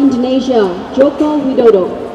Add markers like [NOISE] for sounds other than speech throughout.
Indonesia, Joko Widodo.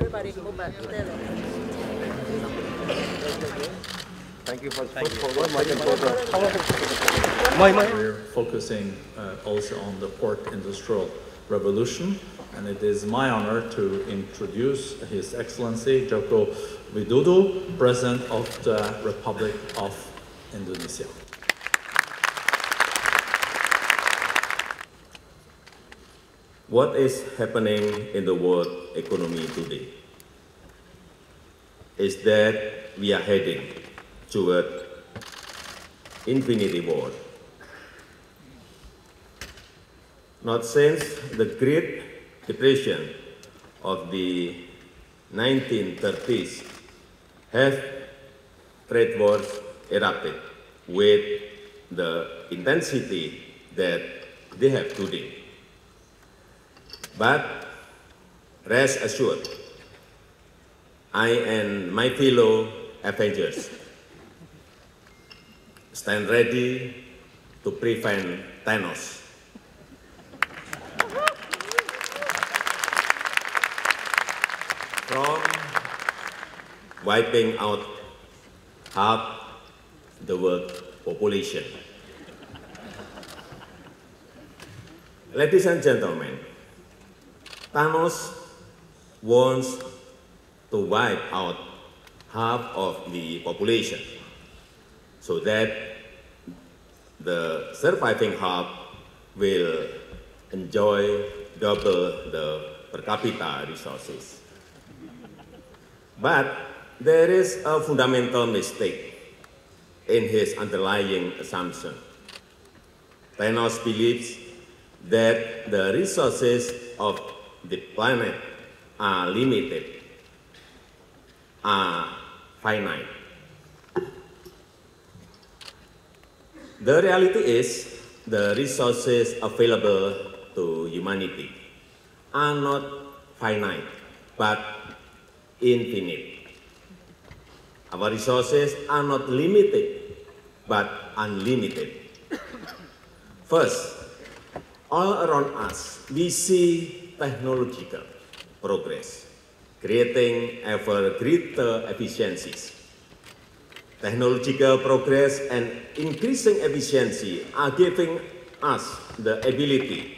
Everybody go back. Thank you for for We're focusing uh, also on the fourth industrial revolution, and it is my honor to introduce His Excellency Joko Widodo, President of the Republic of Indonesia. What is happening in the world economy today is that we are heading toward infinity war. Not since the Great Depression of the 1930s have trade wars erupted with the intensity that they have today. But rest assured, I and my fellow Avengers stand ready to prevent Thanos. From wiping out half the world population. Ladies and gentlemen, Thanos wants to wipe out half of the population so that the surviving half will enjoy double the per capita resources. But there is a fundamental mistake in his underlying assumption. Thanos believes that the resources of the planet are limited, are finite. The reality is the resources available to humanity are not finite, but infinite. Our resources are not limited, but unlimited. [COUGHS] First, all around us, we see technological progress, creating ever greater efficiencies. Technological progress and increasing efficiency are giving us the ability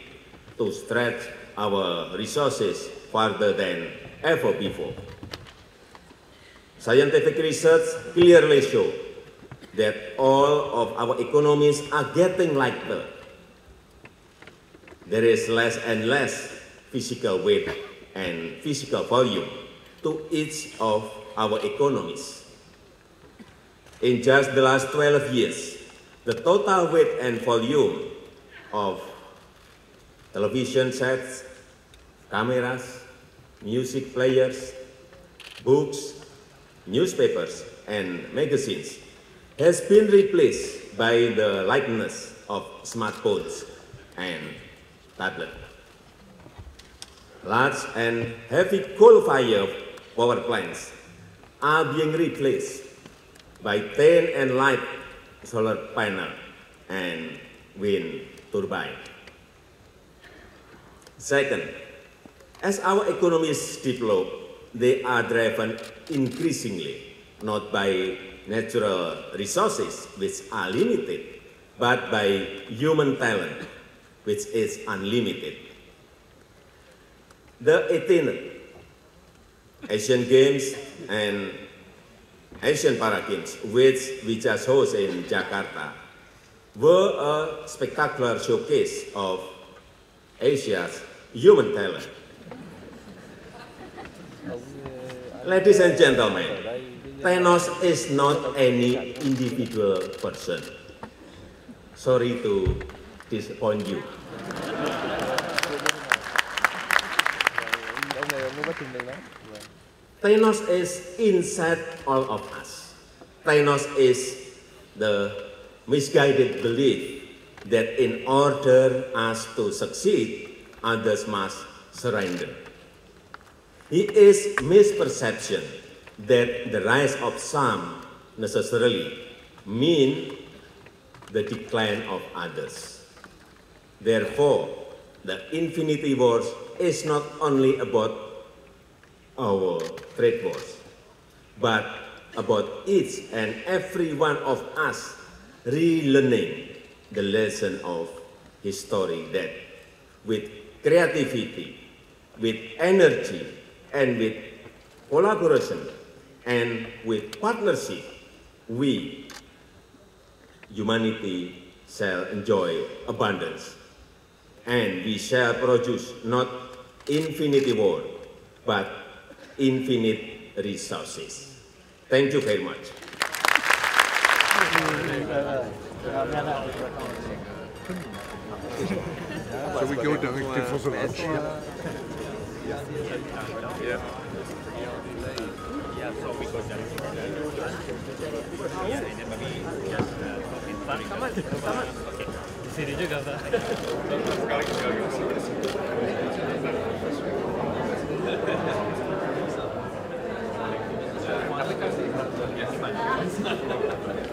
to stretch our resources farther than ever before. Scientific research clearly show that all of our economies are getting lighter. There is less and less physical weight and physical volume to each of our economies. In just the last 12 years, the total weight and volume of television sets, cameras, music players, books, newspapers, and magazines has been replaced by the lightness of smartphones and tablets. Large and heavy coal-fired power plants are being replaced by thin and light solar panel and wind turbine. Second, as our economies develop, they are driven increasingly not by natural resources, which are limited, but by human talent, which is unlimited. The 18th Asian Games and Asian Para Games, which we just hosted in Jakarta, were a spectacular showcase of Asia's human talent. Ladies and gentlemen, Thanos is not any individual person. Sorry to disappoint you. Lắm Thanos is inside all of us. Thanos is the misguided belief that in order us to succeed, others must surrender. He is misperception that the rise of some necessarily mean the decline of others. Therefore, the Infinity Wars is not only about our trade wars, but about each and every one of us relearning the lesson of history that with creativity, with energy, and with collaboration, and with partnership, we, humanity, shall enjoy abundance. And we shall produce not infinity war, but infinite resources. Thank you very much. We go lunch? Yeah. Yeah, Yes, thank you. [LAUGHS]